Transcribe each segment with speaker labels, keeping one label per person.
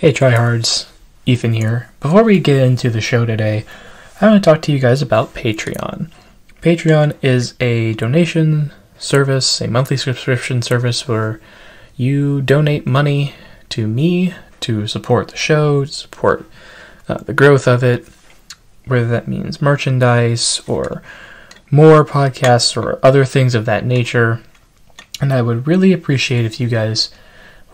Speaker 1: Hey, tryhards. Ethan here. Before we get into the show today, I want to talk to you guys about Patreon. Patreon is a donation service, a monthly subscription service where you donate money to me to support the show, support uh, the growth of it, whether that means merchandise or more podcasts or other things of that nature. And I would really appreciate if you guys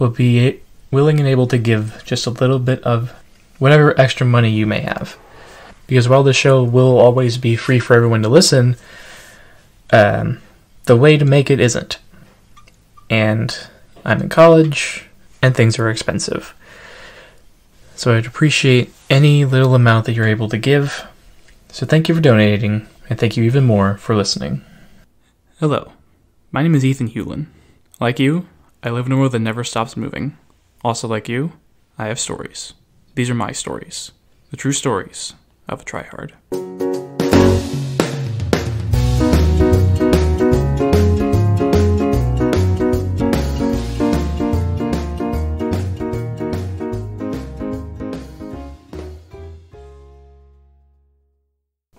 Speaker 1: would be willing and able to give just a little bit of whatever extra money you may have. Because while the show will always be free for everyone to listen, um, the way to make it isn't. And I'm in college, and things are expensive. So I'd appreciate any little amount that you're able to give. So thank you for donating, and thank you even more for listening. Hello, my name is Ethan Hulen. Like you, I live in a world that never stops moving. Also, like you, I have stories. These are my stories, the true stories of a tryhard.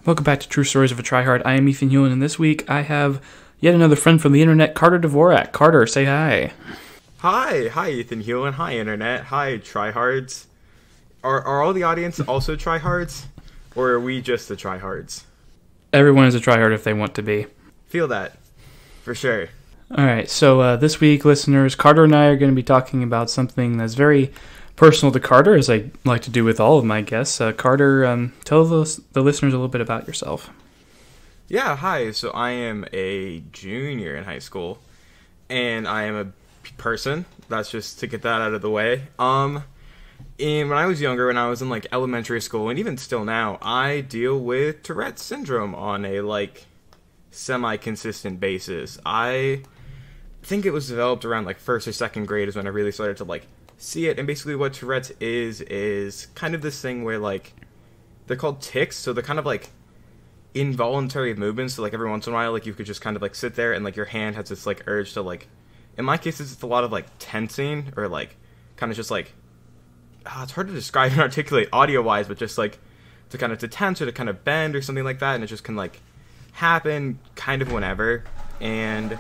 Speaker 1: Welcome back to True Stories of a Tryhard. I am Ethan Hulen, and this week I have yet another friend from the internet, Carter Dvorak. Carter, say hi.
Speaker 2: Hi, hi, Ethan Hulen. Hi, internet. Hi, tryhards. Are are all the audience also tryhards, or are we just the tryhards?
Speaker 1: Everyone is a tryhard if they want to be.
Speaker 2: Feel that, for sure.
Speaker 1: All right, so uh, this week, listeners, Carter and I are going to be talking about something that's very personal to Carter, as I like to do with all of my guests. Uh, Carter, um, tell the, the listeners a little bit about yourself.
Speaker 2: Yeah, hi. So I am a junior in high school, and I am a person. That's just to get that out of the way. Um, and when I was younger, when I was in like elementary school, and even still now, I deal with Tourette's syndrome on a like semi-consistent basis. I think it was developed around like first or second grade is when I really started to like see it. And basically, what Tourette's is is kind of this thing where like they're called tics, so they're kind of like involuntary movements. So like every once in a while, like you could just kind of like sit there and like your hand has this like urge to like. In my case, it's a lot of like tensing or like kind of just like. ah, it's hard to describe and articulate audio wise, but just like to kind of to tense or to kind of bend or something like that, and it just can like happen kind of whenever. And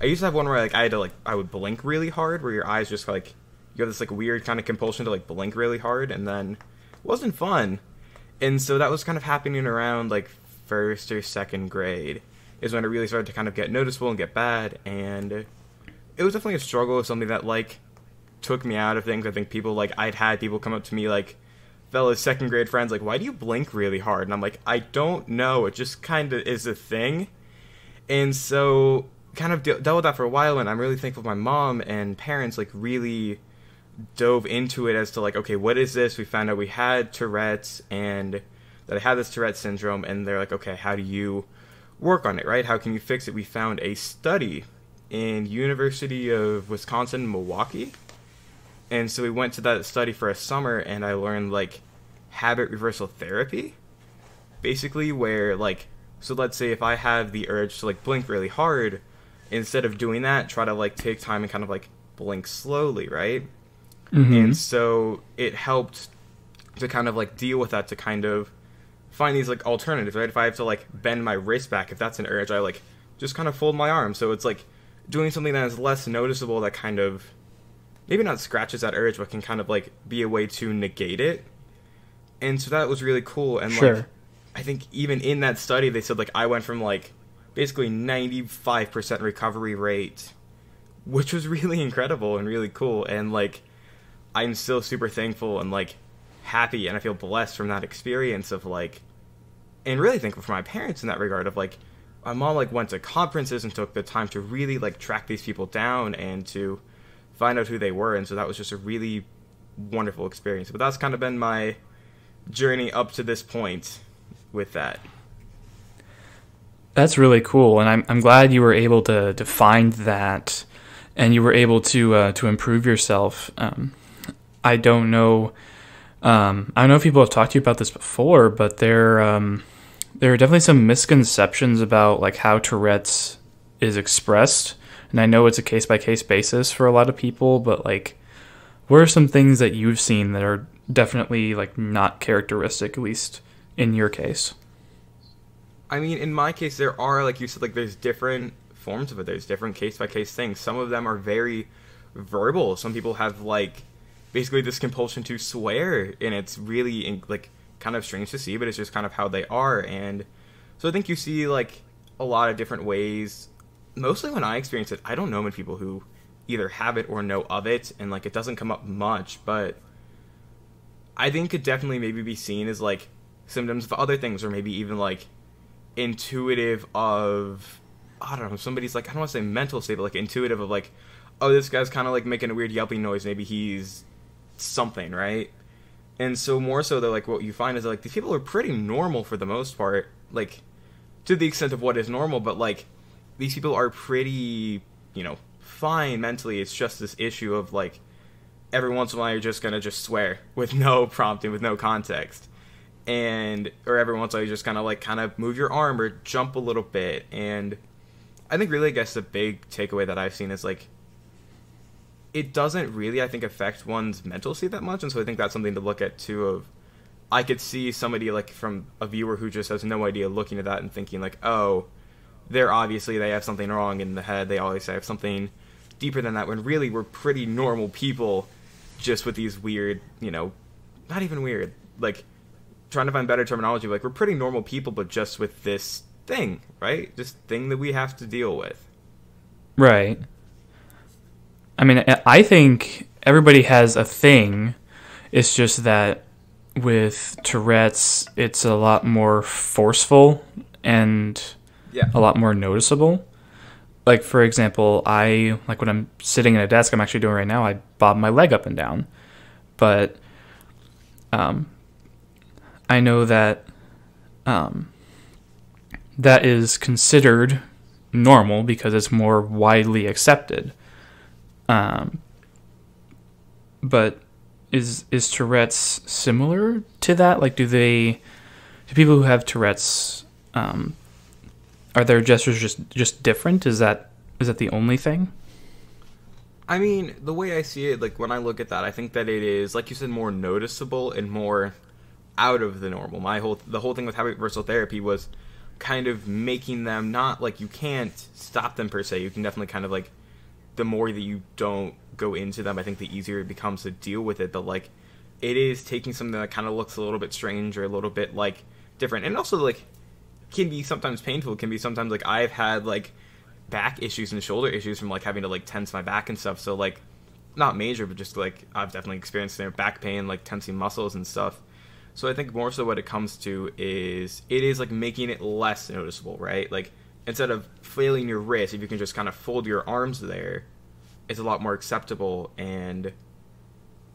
Speaker 2: I used to have one where like I had to like I would blink really hard, where your eyes just like you have this like weird kind of compulsion to like blink really hard, and then it wasn't fun. And so that was kind of happening around like first or second grade is when it really started to kind of get noticeable and get bad, and it was definitely a struggle. of something that like took me out of things. I think people like I'd had people come up to me like fellow second grade friends like why do you blink really hard? And i'm like i don't know. It just kind of is a thing. And so kind of de- dealt with that for a while and i'm really thankful my mom and parents like really dove into it as to like okay what is this? We found out we had tourette's and that i had this tourette's syndrome and they're like okay how do you work on it right? How can you fix it? We found a study in university of wisconsin milwaukee. And so we went to that study for a summer and i learned like habit reversal therapy. Basically where like so let's say if i have the urge to like blink really hard instead of doing that try to like take time and kind of like blink slowly right? Mm-hmm. And so it helped to kind of like deal with that to kind of find these like alternatives right? If i have to like bend my wrist back if that's an urge i like just kind of fold my arm so it's like doing something that is less noticeable that kind of maybe not scratches that urge, but can kind of like be a way to negate it. And so that was really cool. And
Speaker 1: Sure.
Speaker 2: like, I think even in that study, they said like I went from like basically 95% recovery rate, which was really incredible and really cool. And like, I'm still super thankful and like happy, and I feel blessed from that experience of like, and really thankful for my parents in that regard of like, my mom like went to conferences and took the time to really like track these people down and to find out who they were and so that was just a really wonderful experience but that's kind of been my journey up to this point with that
Speaker 1: That's really cool, and I'm I'm glad you were able to to find that, and you were able to uh, to improve yourself. Um, I don't know. Um, I don't know if people have talked to you about this before, but there um, there are definitely some misconceptions about like how Tourette's is expressed, and I know it's a case by case basis for a lot of people, but like what are some things that you've seen that are definitely like not characteristic, at least in your case?
Speaker 2: I mean, in my case, there are like you said, like there's different forms of it. There's different case by case things. Some of them are very verbal. Some people have like basically this compulsion to swear, and it's really like kind of strange to see, but it's just kind of how they are. And so I think you see like a lot of different ways. Mostly when I experience it, I don't know many people who either have it or know of it, and like it doesn't come up much, but I think could definitely maybe be seen as like symptoms of other things, or maybe even like intuitive of I don't know, somebody's like I don't want to say mental state, but like intuitive of like, oh, this guy's kind of like making a weird yelping noise. Maybe he's something, right? And so more so, though, like what you find is like these people are pretty normal for the most part, like to the extent of what is normal, but like these people are pretty, you know, fine mentally. It's just this issue of like every once in a while you're just gonna just swear with no prompting, with no context, and or every once in a while you just kind of like kind of move your arm or jump a little bit. And I think really, I guess the big takeaway that I've seen is like it doesn't really, I think, affect one's mental state that much, and so I think that's something to look at too. Of I could see somebody like from a viewer who just has no idea looking at that and thinking like, oh, they're obviously they have something wrong in the head. They always have something deeper than that when really we're pretty normal people just with these weird, you know, not even weird, like trying to find better terminology, like we're pretty normal people but just with this thing, right? This thing that we have to deal with.
Speaker 1: Right. I mean, I think everybody has a thing. It's just that with Tourette's, it's a lot more forceful and
Speaker 2: yeah.
Speaker 1: a lot more noticeable like for example, I like when I'm sitting at a desk, I'm actually doing right now. I bob my leg up and down, but um, I know that um, that is considered normal because it's more widely accepted. Um, but is is Tourette's similar to that? Like, do they do people who have Tourette's um, are their gestures just just different? Is that is that the only thing?
Speaker 2: I mean, the way I see it, like when I look at that, I think that it is, like you said, more noticeable and more out of the normal. My whole the whole thing with habit reversal therapy was kind of making them not like you can't stop them per se. You can definitely kind of like the more that you don't go into them, I think the easier it becomes to deal with it. But like it is taking something that kind of looks a little bit strange or a little bit like different, and also like can be sometimes painful. Can be sometimes like I've had like back issues and shoulder issues from like having to like tense my back and stuff. So like not major, but just like I've definitely experienced their back pain, like tensing muscles and stuff. So I think more so what it comes to is it is like making it less noticeable, right? Like instead of flailing your wrist, if you can just kind of fold your arms there, it's a lot more acceptable and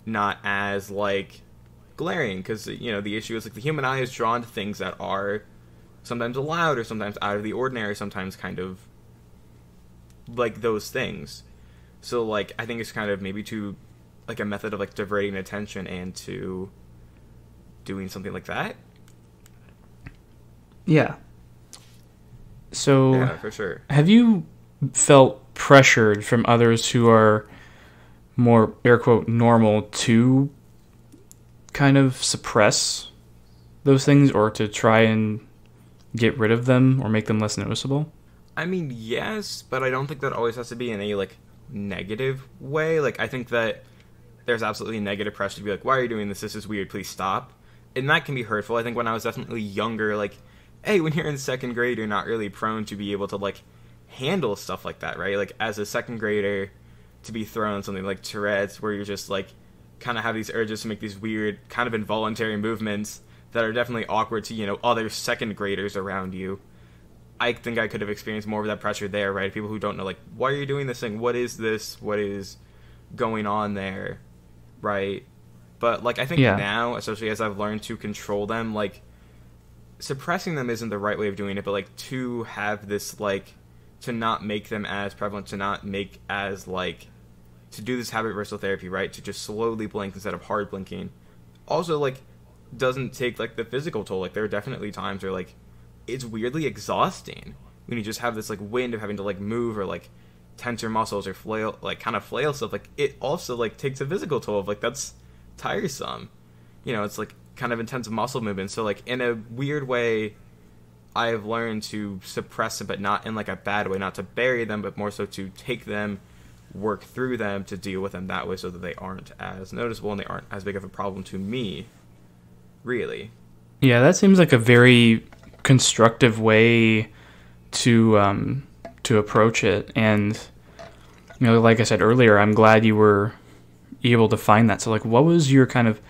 Speaker 2: not as like glaring because you know the issue is like the human eye is drawn to things that are sometimes allowed or sometimes out of the ordinary, sometimes kind of like those things. So like I think it's kind of maybe to like a method of like diverting attention and to doing something like that.
Speaker 1: Yeah. So
Speaker 2: yeah, for sure.
Speaker 1: Have you felt pressured from others who are more air quote normal to kind of suppress those things or to try and get rid of them or make them less noticeable?
Speaker 2: I mean, yes, but I don't think that always has to be in a like negative way. Like I think that there's absolutely negative pressure to be like, "Why are you doing this? This is weird. Please stop." And that can be hurtful. I think when I was definitely younger, like, hey, when you're in second grade, you're not really prone to be able to like handle stuff like that, right? Like as a second grader, to be thrown something like Tourette's, where you're just like kind of have these urges to make these weird, kind of involuntary movements that are definitely awkward to you know other second graders around you. I think I could have experienced more of that pressure there, right? People who don't know, like, why are you doing this thing? What is this? What is going on there, right? But like, I think yeah. now, especially as I've learned to control them, like, suppressing them isn't the right way of doing it. But like, to have this like, to not make them as prevalent, to not make as like, to do this habit reversal therapy, right? To just slowly blink instead of hard blinking. Also, like, doesn't take like the physical toll. Like there are definitely times where like it's weirdly exhausting when you just have this like wind of having to like move or like tense your muscles or flail like kind of flail stuff like it also like takes a physical toll of like that's tiresome you know it's like kind of intense muscle movement so like in a weird way i have learned to suppress them but not in like a bad way not to bury them but more so to take them work through them to deal with them that way so that they aren't as noticeable and they aren't as big of a problem to me really
Speaker 1: yeah that seems like a very constructive way to um, to approach it. And you know, like I said earlier, I'm glad you were able to find that. So, like, what was your kind of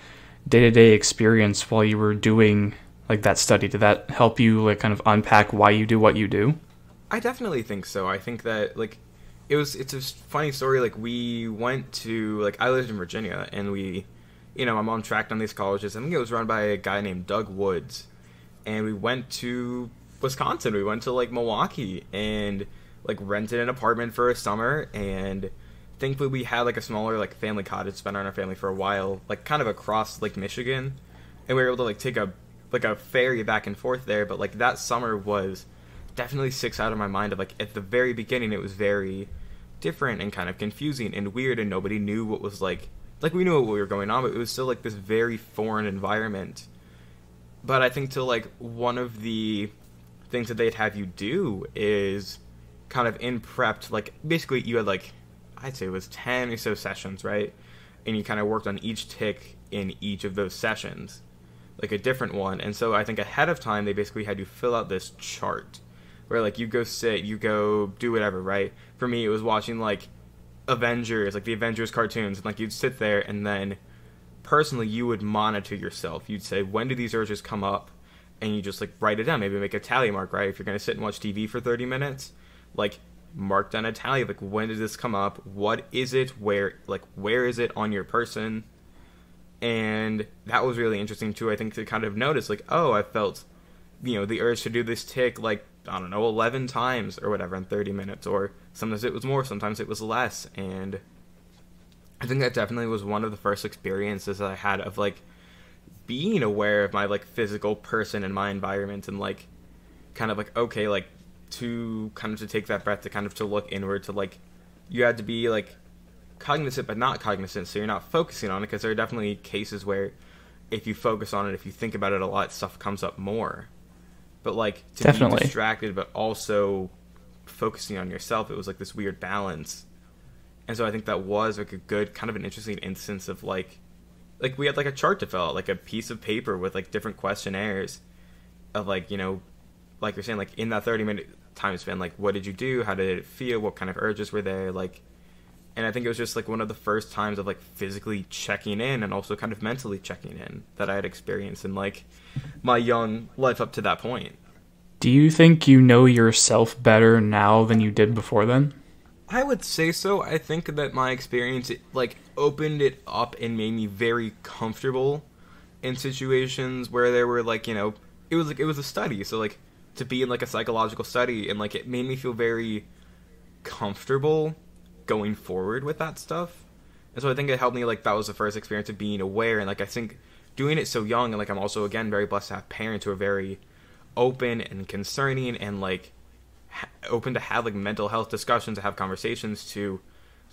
Speaker 1: day to day experience while you were doing like that study? Did that help you like kind of unpack why you do what you do?
Speaker 2: I definitely think so. I think that like it was it's a funny story. Like we went to like I lived in Virginia and we, you know, my mom tracked on these colleges. I think it was run by a guy named Doug Woods, and we went to Wisconsin. We went to like Milwaukee and like rented an apartment for a summer and thankfully we had like a smaller like family cottage spent on our family for a while, like kind of across Lake Michigan. And we were able to like take a like a ferry back and forth there, but like that summer was definitely sticks out of my mind of like at the very beginning it was very different and kind of confusing and weird and nobody knew what was like like we knew what we were going on, but it was still like this very foreign environment. But I think to like one of the things that they'd have you do is kind of in prepped like basically you had like I'd say it was 10 or so sessions, right? And you kind of worked on each tick in each of those sessions, like a different one. And so I think ahead of time, they basically had you fill out this chart where, like, you go sit, you go do whatever, right? For me, it was watching, like, Avengers, like the Avengers cartoons, and, like, you'd sit there and then personally, you would monitor yourself. You'd say, when do these urges come up? and you just like write it down. Maybe make a tally mark, right? If you're gonna sit and watch TV for 30 minutes, like mark down a tally. Like when did this come up? What is it? Where like where is it on your person? And that was really interesting too. I think to kind of notice like oh I felt you know the urge to do this tick like I don't know 11 times or whatever in 30 minutes or sometimes it was more sometimes it was less and I think that definitely was one of the first experiences I had of like being aware of my like physical person and my environment and like kind of like okay like to kind of to take that breath to kind of to look inward to like you had to be like cognizant but not cognizant so you're not focusing on it because there are definitely cases where if you focus on it if you think about it a lot stuff comes up more but like to definitely. be distracted but also focusing on yourself it was like this weird balance and so i think that was like a good kind of an interesting instance of like like we had like a chart to fill out, like a piece of paper with like different questionnaires of like you know, like you're saying, like in that 30 minute time span, like what did you do? How did it feel? What kind of urges were there? Like, and I think it was just like one of the first times of like physically checking in and also kind of mentally checking in that I had experienced in like my young life up to that point.
Speaker 1: Do you think you know yourself better now than you did before then?
Speaker 2: I would say so. I think that my experience it, like opened it up and made me very comfortable in situations where there were like, you know, it was like it was a study, so like to be in like a psychological study and like it made me feel very comfortable going forward with that stuff. And so I think it helped me like that was the first experience of being aware and like I think doing it so young and like I'm also again very blessed to have parents who are very open and concerning and like open to have like mental health discussions, to have conversations, to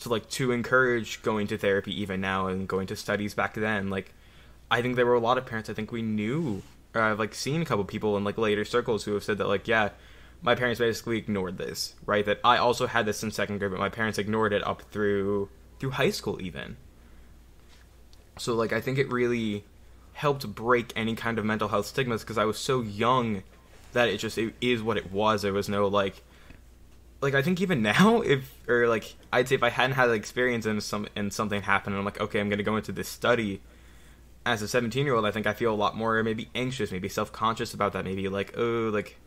Speaker 2: to like to encourage going to therapy even now and going to studies back then. Like, I think there were a lot of parents I think we knew. Or I've like seen a couple people in like later circles who have said that like yeah, my parents basically ignored this, right? That I also had this in second grade, but my parents ignored it up through through high school even. So like I think it really helped break any kind of mental health stigmas because I was so young that it just it is what it was. There was no like like I think even now if or like I'd say if I hadn't had the experience and some and something happened and I'm like okay I'm gonna go into this study as a 17 year old I think I feel a lot more maybe anxious maybe self conscious about that maybe like oh like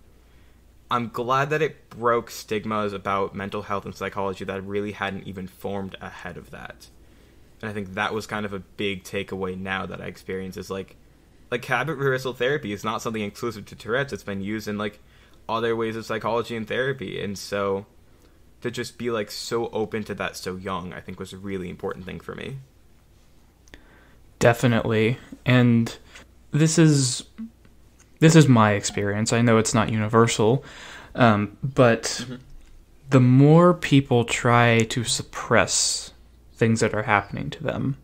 Speaker 2: I'm glad that it broke stigmas about mental health and psychology that really hadn't even formed ahead of that and I think that was kind of a big takeaway now that I experience is like like habit reversal therapy is not something exclusive to Tourette's. It's been used in like other ways of psychology and therapy, and so to just be like so open to that so young, I think was a really important thing for me.
Speaker 1: Definitely, and this is this is my experience. I know it's not universal, um, but mm-hmm. the more people try to suppress things that are happening to them,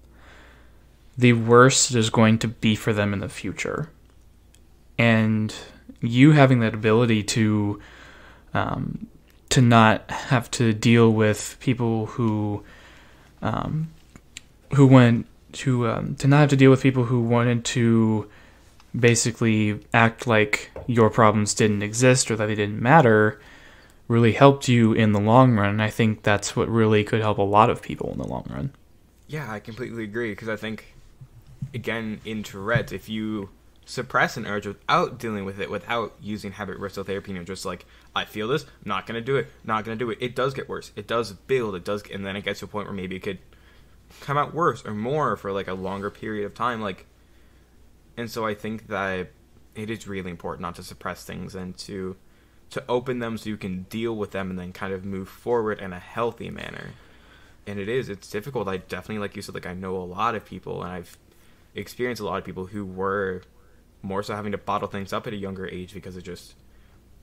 Speaker 1: the worse it is going to be for them in the future. And you having that ability to um, to not have to deal with people who um, who went to um, to not have to deal with people who wanted to basically act like your problems didn't exist or that they didn't matter really helped you in the long run. And I think that's what really could help a lot of people in the long run.
Speaker 2: Yeah, I completely agree because I think, again, in Tourette's, if you suppress an urge without dealing with it, without using habit reversal therapy, and just like, I feel this, not gonna do it, not gonna do it, it does get worse. It does build, it does, and then it gets to a point where maybe it could come out worse or more for like a longer period of time. Like, and so I think that it is really important not to suppress things and to to open them so you can deal with them and then kind of move forward in a healthy manner. And it is, it's difficult. I definitely, like you said, like I know a lot of people and I've experienced a lot of people who were more so having to bottle things up at a younger age because it just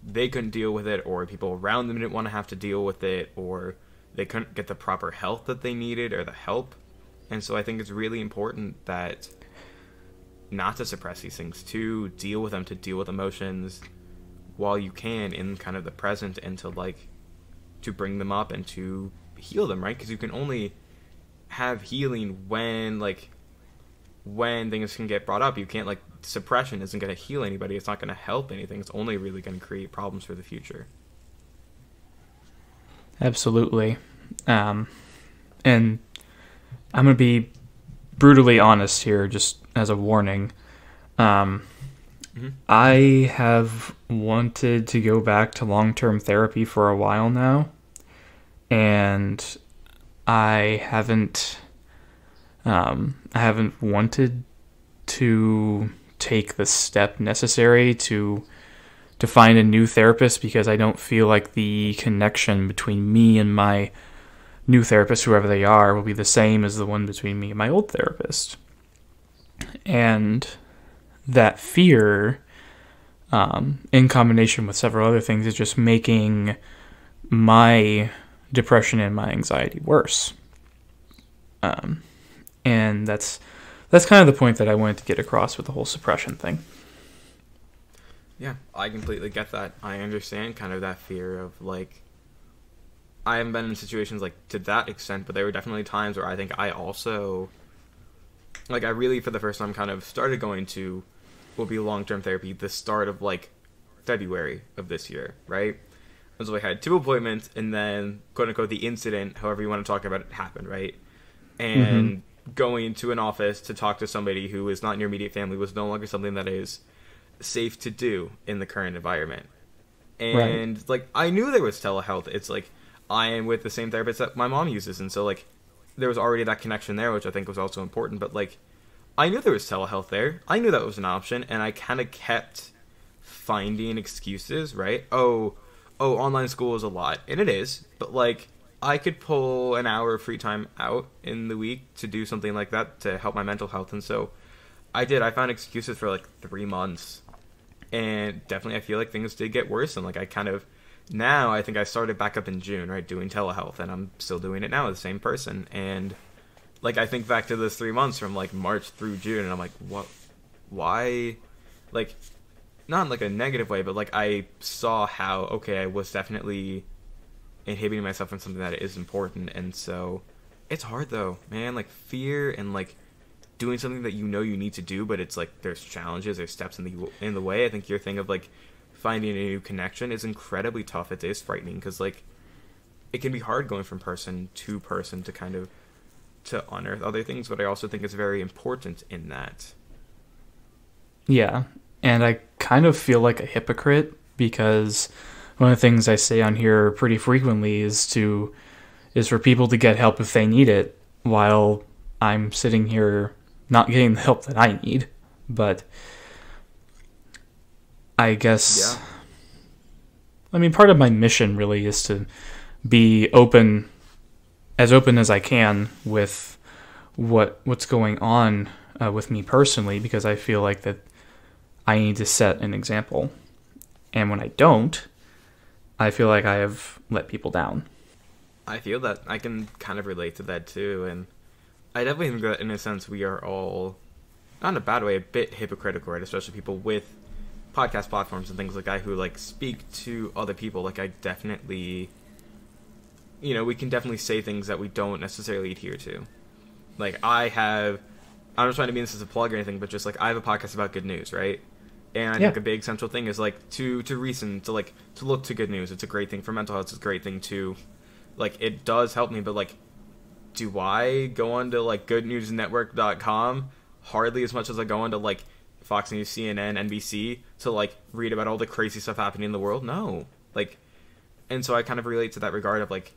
Speaker 2: they couldn't deal with it or people around them didn't want to have to deal with it or they couldn't get the proper help that they needed or the help. And so I think it's really important that not to suppress these things, to deal with them, to deal with emotions, while you can in kind of the present and to like to bring them up and to heal them right? Because you can only have healing when like when things can get brought up. You can't like suppression isn't going to heal anybody. It's not going to help anything. It's only really going to create problems for the future.
Speaker 1: Absolutely. Um and i'm going to be brutally honest here just as a warning um Mm-hmm. I have wanted to go back to long term therapy for a while now, and I haven't. Um, I haven't wanted to take the step necessary to to find a new therapist because I don't feel like the connection between me and my new therapist, whoever they are, will be the same as the one between me and my old therapist. And that fear, um, in combination with several other things, is just making my depression and my anxiety worse. Um, and that's that's kind of the point that I wanted to get across with the whole suppression thing.
Speaker 2: Yeah, I completely get that. I understand kind of that fear of like I haven't been in situations like to that extent, but there were definitely times where I think I also like I really for the first time kind of started going to will be long term therapy the start of like February of this year, right? And so I had two appointments, and then quote unquote the incident, however you want to talk about it, happened, right? And mm-hmm. going to an office to talk to somebody who is not in your immediate family was no longer something that is safe to do in the current environment. And right. like I knew there was telehealth. It's like I am with the same therapist that my mom uses, and so like there was already that connection there, which I think was also important. But like I knew there was telehealth there. I knew that was an option, and I kind of kept finding excuses, right? Oh, oh, online school is a lot, and it is, but like I could pull an hour of free time out in the week to do something like that to help my mental health, and so I did. I found excuses for like three months, and definitely I feel like things did get worse, and like I kind of now I think I started back up in June, right, doing telehealth, and I'm still doing it now with the same person, and like I think back to those three months from like March through June, and I'm like, what? Why? Like, not in like a negative way, but like I saw how okay, I was definitely inhibiting myself from something that is important, and so it's hard though, man. Like fear and like doing something that you know you need to do, but it's like there's challenges, there's steps in the in the way. I think your thing of like finding a new connection is incredibly tough. It is frightening because like it can be hard going from person to person to kind of to unearth other things, but I also think it's very important in that.
Speaker 1: Yeah, and I kind of feel like a hypocrite because one of the things I say on here pretty frequently is to is for people to get help if they need it, while I'm sitting here not getting the help that I need. But I guess yeah. I mean part of my mission really is to be open as open as I can with what what's going on uh, with me personally because I feel like that I need to set an example. And when I don't, I feel like I have let people down.
Speaker 2: I feel that I can kind of relate to that too, and I definitely think that in a sense we are all, not in a bad way, a bit hypocritical, right? Especially people with podcast platforms and things like I who like speak to other people. Like I definitely, you know, we can definitely say things that we don't necessarily adhere to. Like I have, I'm not trying to be this as a plug or anything, but just like I have a podcast about good news, right? And I
Speaker 1: Yeah.
Speaker 2: think a big central thing is like to to reason to like to look to good news. It's a great thing for mental health. It's a great thing to, like it does help me. But like, do I go on to like GoodNewsNetwork.com hardly as much as I go on to like Fox News, CNN, NBC to like read about all the crazy stuff happening in the world? No, like, and so I kind of relate to that regard of like,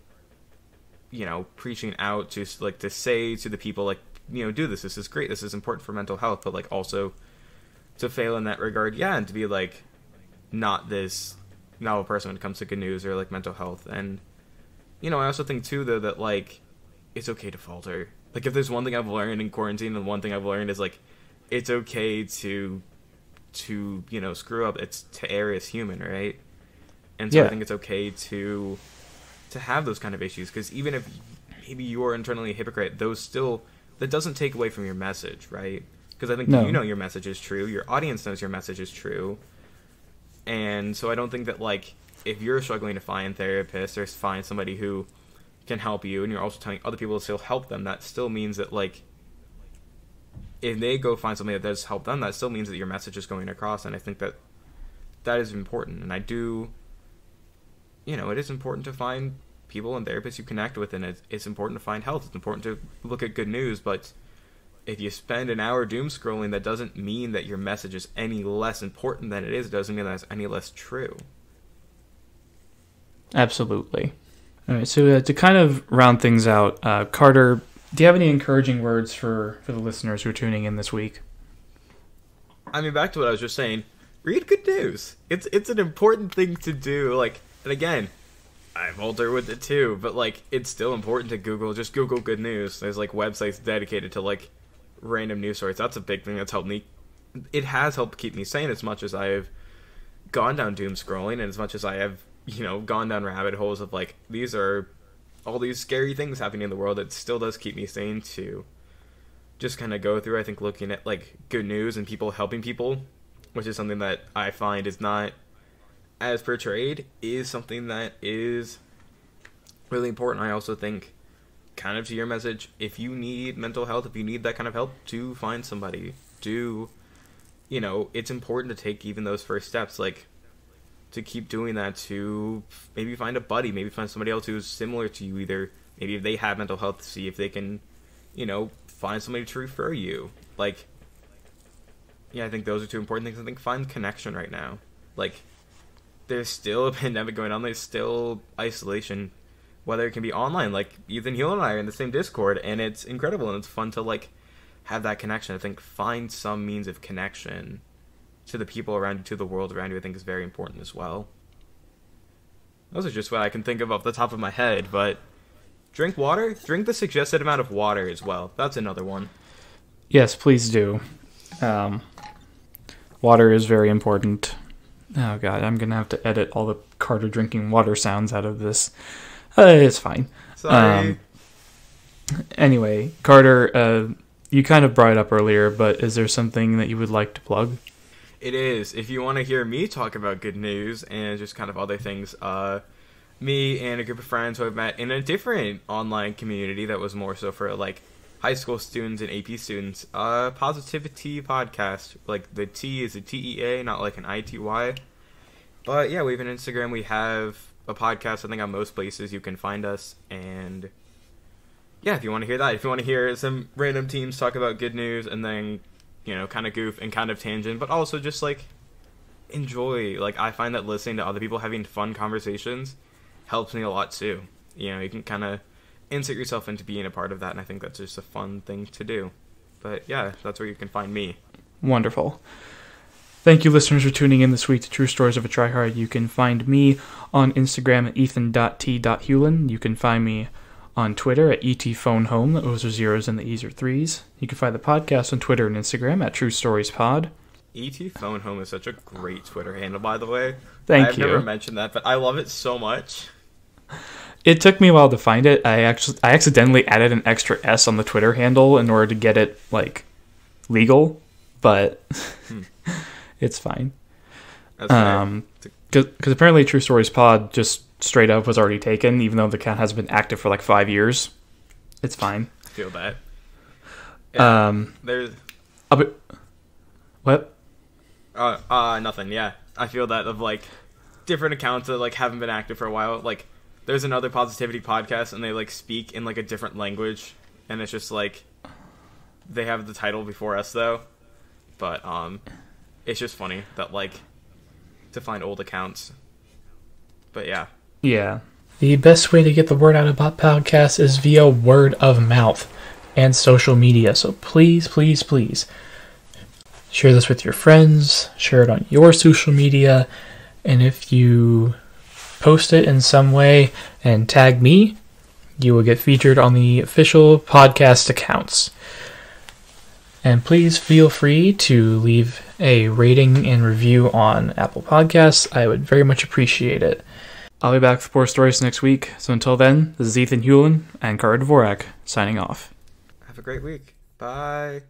Speaker 2: you know, preaching out to like to say to the people like, you know, do this. This is great. This is important for mental health. But like also to fail in that regard, yeah, and to be like not this novel person when it comes to good news or like mental health. And you know, I also think too though that like it's okay to falter. Like if there's one thing I've learned in quarantine, and one thing I've learned is like it's okay to to you know screw up. It's to err as human, right? And so
Speaker 1: Yeah.
Speaker 2: I think it's okay to to have those kind of issues because even if maybe you are internally a hypocrite, those still that doesn't take away from your message, right? Because I think
Speaker 1: No.
Speaker 2: you know your message is true, your audience knows your message is true, and so I don't think that like if you're struggling to find therapists or find somebody who can help you, and you're also telling other people to still help them, that still means that like if they go find something that does help them, that still means that your message is going across, and I think that that is important, and I do, you know, it is important to find people and therapists you connect with, and it's, it's important to find health. It's important to look at good news, but if you spend an hour doom scrolling, that doesn't mean that your message is any less important than it is. It doesn't mean that it's any less true.
Speaker 1: Absolutely. All right, so uh, to kind of round things out, uh, Carter, do you have any encouraging words for, for the listeners who are tuning in this week?
Speaker 2: I mean, back to what I was just saying. Read good news. It's it's an important thing to do. Like, and again, I'm older with it too. But like, it's still important to Google. Just Google good news. There's like websites dedicated to like random news stories. That's a big thing that's helped me. It has helped keep me sane as much as I have gone down doom scrolling, and as much as I have you know gone down rabbit holes of like these are all these scary things happening in the world. It still does keep me sane to just kind of go through. I think looking at like good news and people helping people, which is something that I find is not as portrayed, is something that is really important. I also think, kind of to your message, if you need mental health, if you need that kind of help, to find somebody. Do, you know, it's important to take even those first steps. Like, to keep doing that to maybe find a buddy, maybe find somebody else who's similar to you. Either maybe if they have mental health, see if they can, you know, find somebody to refer you. Like, yeah, I think those are two important things. I think find connection right now. Like, there's still a pandemic going on. There's still isolation, whether it can be online. Like Ethan Hill and I are in the same Discord, and it's incredible and it's fun to like have that connection. I think find some means of connection to the people around you, to the world around you. I think is very important as well. Those are just what I can think of off the top of my head, but drink water. Drink the suggested amount of water as well. That's another one.
Speaker 1: Yes, please do. Um, water is very important. Oh god, I'm gonna have to edit all the Carter drinking water sounds out of this. Uh, it's fine.
Speaker 2: Sorry.
Speaker 1: Um, Anyway, Carter, uh, you kind of brought it up earlier, but is there something that you would like to plug?
Speaker 2: It is. If you want to hear me talk about good news and just kind of other things, uh, me and a group of friends who I've met in a different online community that was more so for like high school students and AP students, uh, PositiviTea Podcast. Like the T is a T E A, not like an I T Y. But yeah, we have an Instagram. We have a podcast. I think on most places you can find us. And yeah, if you want to hear that, if you want to hear some random teams talk about good news and then you know, kind of goof and kind of tangent, but also just like enjoy. Like I find that listening to other people having fun conversations helps me a lot too. You know, you can kind of insert yourself into being a part of that, and I think that's just a fun thing to do. But yeah, that's where you can find me.
Speaker 1: Wonderful. Thank you, listeners, for tuning in this week to True Stories of a Tryhard. You can find me on Instagram at ethan.t.hulen. You can find me on Twitter at etphonehome. Those are zeros and the e's are threes. You can find the podcast on Twitter and Instagram at True Stories Pod.
Speaker 2: ET Phone Home is such a great Twitter handle, by the way.
Speaker 1: Thank you.
Speaker 2: I've never mentioned that, but I love it so much.
Speaker 1: It took me a while to find it. I actually I accidentally added an extra S on the Twitter handle in order to get it like legal, but it's fine.
Speaker 2: That's.
Speaker 1: Um, because apparently True Stories Pod just straight up was already taken, even though the account has been active for like five years. It's fine.
Speaker 2: I feel that. Yeah.
Speaker 1: Um,
Speaker 2: There's
Speaker 1: I'll be, what?
Speaker 2: uh uh nothing. Yeah, I feel that of like different accounts that like haven't been active for a while. Like there's another positivity podcast, and they like speak in like a different language, and it's just like they have the title before us though. But um, it's just funny that like to find old accounts. But yeah,
Speaker 1: Yeah.
Speaker 3: The best way to get the word out about podcasts is via word of mouth and social media. So please, please, please share this with your friends, share it on your social media, and if you post it in some way and tag me, you will get featured on the official podcast accounts. And please feel free to leave a rating and review on Apple Podcasts. I would very much appreciate it.
Speaker 1: I'll be back with more stories next week. So until then, this is Ethan Hulen and Carter Dvorak signing off.
Speaker 2: have a great week. Bye.